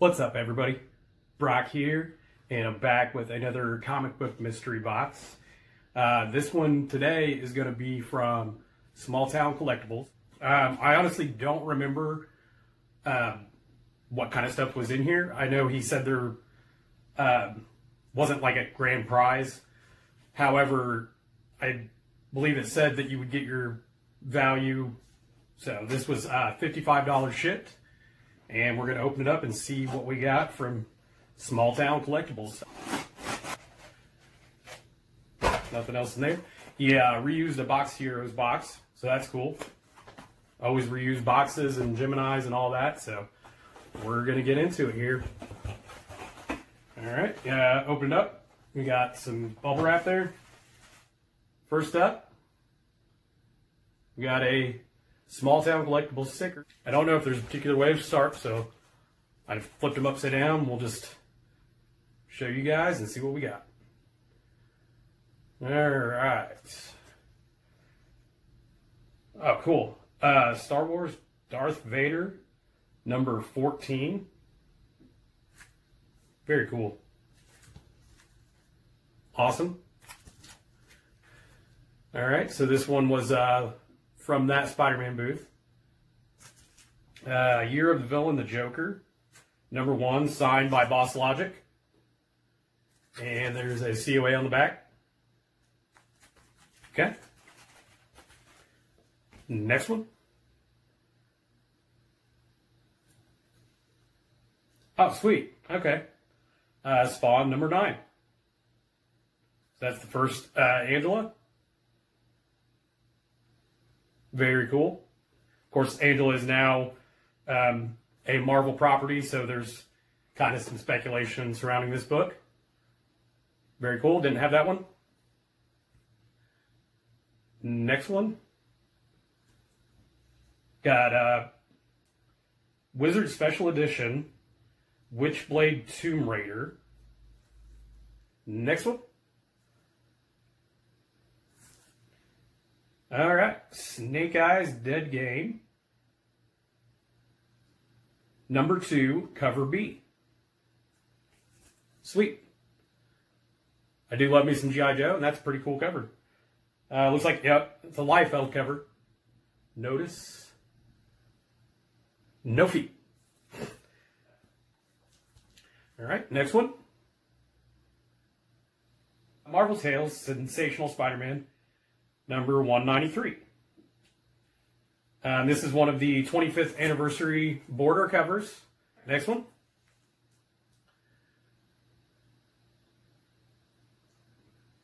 What's up, everybody? Brock here, and I'm back with another comic book mystery box. Uh, this one today is going to be from Small Town Collectibles. Um, I honestly don't remember um, what kind of stuff was in here. I know he said there um, wasn't like a grand prize. However, I believe it said that you would get your value. So this was uh, $55 shipped. And we're going to open it up and see what we got from Small Town Collectibles. Nothing else in there. Yeah, reused a Box Heroes box, so that's cool. Always reuse boxes and Geminis and all that, so we're going to get into it here. All right, yeah, open it up. We got some bubble wrap there. First up, we got a small town collectible sticker. I don't know if there's a particular way to start, so I flipped them upside down. We'll just show you guys and see what we got. All right. Oh, cool. Uh, Star Wars Darth Vader, number 14. Very cool. Awesome. All right, so this one was uh, from that Spider-Man booth. Uh, Year of the Villain, The Joker, number one, signed by Boss Logic. And there's a COA on the back. Okay. Next one. Oh, sweet. Okay. Uh, Spawn number nine. So that's the first uh, Angela. Very cool. Of course, Angela is now um, a Marvel property, so there's kind of some speculation surrounding this book. Very cool. Didn't have that one. Next one. Got uh, Wizard Special Edition, Witchblade Tomb Raider. Next one. All right, Snake Eyes Dead Game. Number two, cover B. Sweet. I do love me some G.I. Joe, and that's a pretty cool cover. Uh, looks like, yep, it's a Liefeld cover. Notice. No feet. All right, next one. Marvel Tales, Sensational Spider-Man, number 193. Um, this is one of the 25th anniversary border covers. Next one.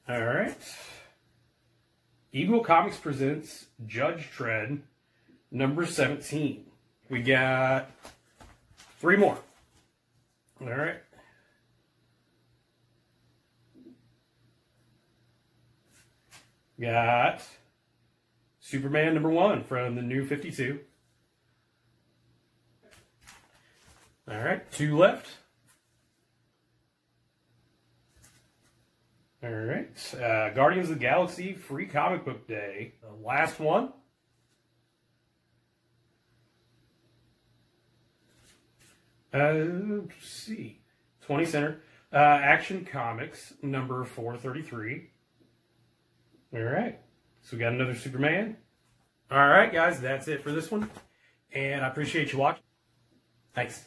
All right. Eagle Comics presents Judge Dredd, number 17. We got three more. All right. Got Superman number one from the new 52. All right, two left. All right, uh, Guardians of the Galaxy Free Comic Book Day. The last one. Uh, let's see. 20 center. Uh, Action Comics number 433. All right. So we got another Superman. All right, guys, that's it for this one. And I appreciate you watching. Thanks.